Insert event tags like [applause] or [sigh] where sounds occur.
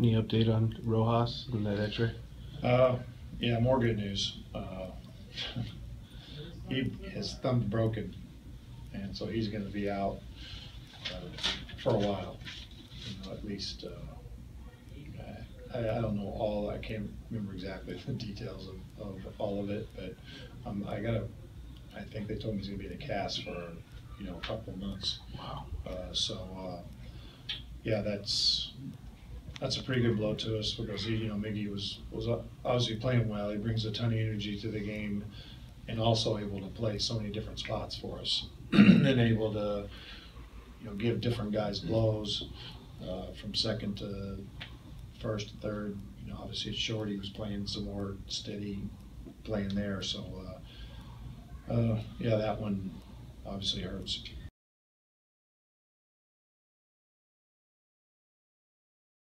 Any update on Rojas and that X-ray? Uh, yeah, more good news. Uh, [laughs] He, his thumb's broken, and so he's gonna be out, uh, for a while, you know, at least, uh, I, I don't know all, I can't remember exactly the [laughs] details of, of all of it, but, um, I gotta, I think they told me he's gonna be in a cast for, you know, a couple months. Wow. Uh, so, uh, yeah, that's, that's a pretty good blow to us because he, you know, Miggy was, was obviously playing well. He brings a ton of energy to the game and also able to play so many different spots for us. [clears throat] And able to, you know, give different guys blows, uh, from second to first to third. You know, obviously it's short, he was playing some more steady playing there, so, uh, uh, yeah, that one obviously hurts.